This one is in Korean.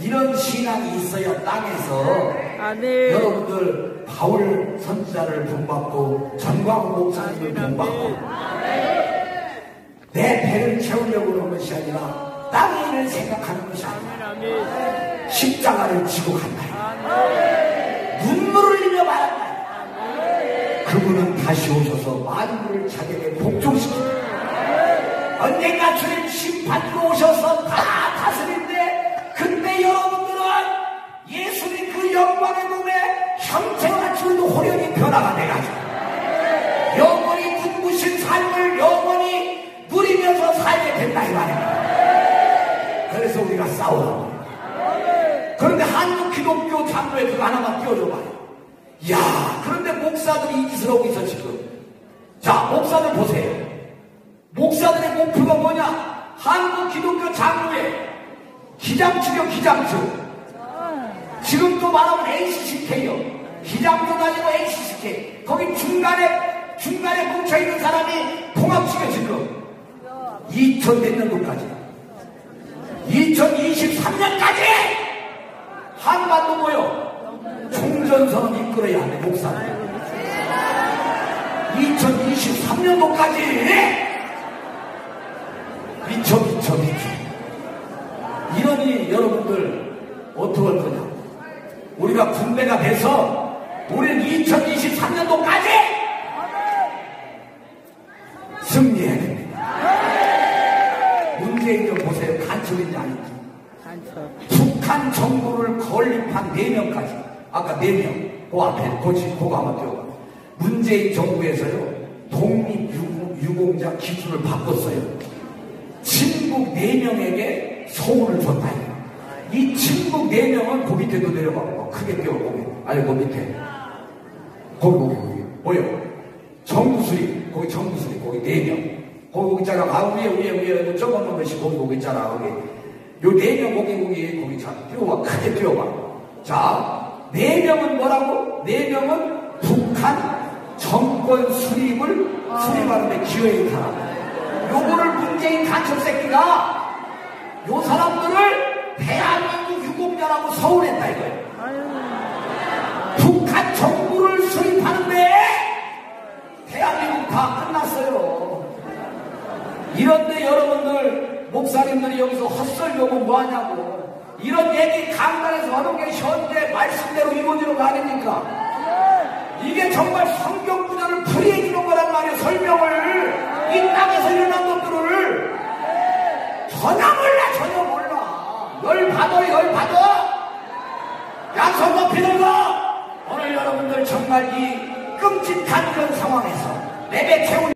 이런 신앙이 있어야 땅에서 아멘. 여러분들 바울 선지자를 본받고 전광 목사님을 본받고 내 배를 채우려고 하는 것이 아니라 땅의 일을 생각하는 것이 아니라. 십자가를 지고 간다. 눈물을 흘리며 말한다. 그분은 다시 오셔서 만물을 자기에게 복종시킨다. 언젠가 주님 심판으로 오셔서 다 다스린 변화가 돼가지고 영원히 눈부신 삶을 영원히 누리면서 살게 된다 이 말이야. 그래서 우리가 싸우라고. 그런데 한국 기독교 장로에 그거 하나만 띄워줘봐요. 야 그런데 목사들이 이 짓을 하고 있어 지금. 자, 목사들 보세요. 목사들의 목표가 뭐냐? 한국 기독교 장로회 기장축이요 기장축. 지금 또 말하면 ACCK요. 기장도 다니고 ACCK. 거기 중간에 중간에 뭉쳐 있는 사람이 통합시켜 지금. 2000몇 년도까지. 2023년까지! 한반도 모여. 총전선을 이끌어야 하네 목사들 2023년도까지! 미쳐 미쳐 미쳐 이러니 여러분들 어떻게 할 거냐? 우리가 군대가 돼서 2023년도까지 승리해야 됩니다. 문재인 좀 보세요 간첩인지 아닌지. 북한 정부를 건립한 4명까지. 아까 4명. 그 앞에 고지 그거 한번 띄워봐 문재인 정부에서요 독립유공자 기준을 바꿨어요. 친북 4명에게 소원을 줬다. 이 친북 4명은 그 밑에도 내려봐 봐. 크게 거기 아니 그 밑에 거기 거기 거기. 뭐요 정부수리 거기 정부수리 거기 4명. 거기 거기 있잖아 아 위에 위에 위에 적어놓은 것이 거기 거기 있잖아 거기. 요네명 거기 거기 거기 자 띄워봐 크게 띄워봐 자네 명은 뭐라고? 네 명은 북한 정권 수립을 수립하는데 기여한 사람. 요거를 문재인 간첩 새끼가 요 사람들을 대한민국 유공자라고 서운했다 이거예요. 북한 정부를 수립하는데 대한민국 다 끝났어요. 이런데 여러분들 목사님들이 여기서 헛설교고 뭐하냐고. 이런 얘기 강단에서 하는 게 현재 말씀대로 이루어지는 거 아닙니까? 이게 정말 성경 분야를 풀이해 주는 거란 말이에요 설명을. 이 땅에서 일어난 것들을. 전혀 몰라 전혀 몰라. 열 받아 열 받아. 양손 높이는 거. 오늘 여러분들 정말 이 끔찍한 그런 상황에서 내배 태우는